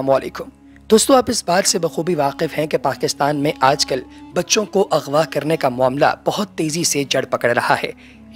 वालेकुम दोस्तों, आप इस बात से बखूबी वाकिफ़ हैं कि पाकिस्तान में आजकल बच्चों को अगवा करने का मामला बहुत तेज़ी से जड़ पकड़ रहा है।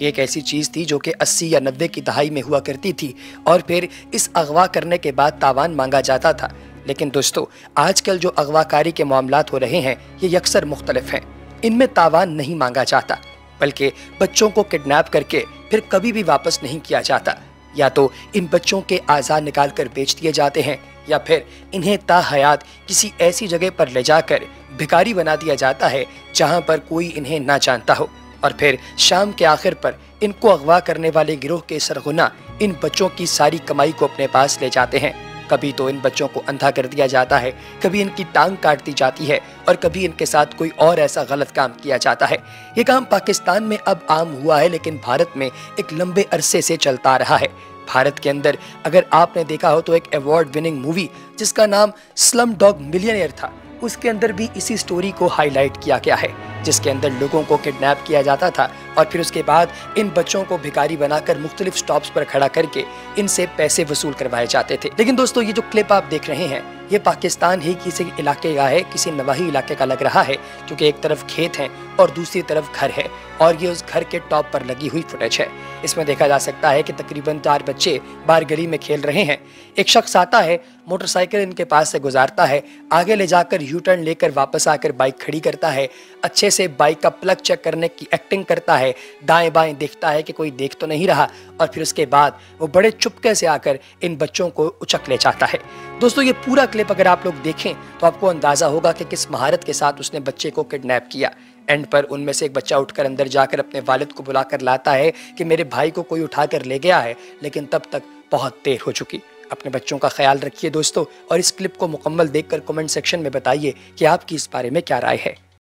ये एक ऐसी चीज़ थी जो कि 80 या 90 की दहाई में हुआ करती थी और फिर इस अगवा करने के बाद तावान मांगा जाता था। लेकिन दोस्तों, आजकल जो अगवाकारी के मामला हो रहे हैं, ये अक्सर मुख्तलिफ़ हैं। इनमें तावान नहीं मांगा जाता, बल्कि बच्चों को किडनैप करके फिर कभी भी वापस नहीं किया जाता। या तो इन बच्चों के आज़ाद निकाल कर बेच दिए जाते हैं, या फिर इन्हें ताहयात किसी ऐसी जगह पर ले जाकर भिकारी बना दिया जाता है, जहाँ पर कोई इन्हें ना जानता हो। और फिर शाम के आखिर पर इनको अगवा करने वाले गिरोह के सरगुना इन बच्चों की सारी कमाई को अपने पास ले जाते हैं। कभी तो इन बच्चों को अंधा कर दिया जाता है, कभी इनकी टांग काट दी जाती है और कभी इनके साथ कोई और ऐसा गलत काम किया जाता है। ये काम पाकिस्तान में अब आम हुआ है, लेकिन भारत में एक लंबे अरसे से चलता रहा है। भारत के अंदर अगर आपने देखा हो तो एक अवार्ड विनिंग मूवी जिसका नाम स्लम डॉग मिलियनियर था, उसके अंदर भी इसी स्टोरी को हाईलाइट किया गया है। जिसके अंदर लोगों को किडनैप किया जाता था और फिर उसके बाद इन बच्चों को भिकारी बनाकर मुख्तलिफ़ स्टॉप्स पर खड़ा करके इनसे पैसे वसूल करवाए जाते थे। लेकिन दोस्तों, ये जो क्लिप आप देख रहे हैं, ये पाकिस्तान ही किसी इलाके का है, किसी नवाही इलाके का लग रहा है, क्योंकि एक तरफ़ खेत है और दूसरी तरफ़ घर है और ये उस घर के टॉप पर लगी हुई फुटेज है। इसमें देखा जा सकता है कि तकरीबन चार बच्चे बाहर गली में खेल रहे हैं। एक शख्स आता है, मोटरसाइकिल इनके पास से गुजारता है, आगे ले जाकर यू टर्न लेकर वापस आकर बाइक खड़ी करता है। अच्छे से बाइक का प्लग चेक करने की एक्टिंग करता है, दाएँ बाएँ देखता है कि कोई देख तो नहीं रहा और फिर उसके बाद वो बड़े चुपके से आकर इन बच्चों को उचक ले जाता है। दोस्तों, ये पूरा क्लिप अगर आप लोग देखें तो आपको अंदाज़ा होगा कि किस महारत के साथ उसने बच्चे को किडनैप किया। एंड पर उनमें से एक बच्चा उठकर अंदर जाकर अपने वालिद को बुलाकर लाता है कि मेरे भाई को कोई उठा कर ले गया है, लेकिन तब तक बहुत देर हो चुकी। अपने बच्चों का ख्याल रखिए दोस्तों, और इस क्लिप को मुकम्मल देखकर कमेंट सेक्शन में बताइए कि आपकी इस बारे में क्या राय है।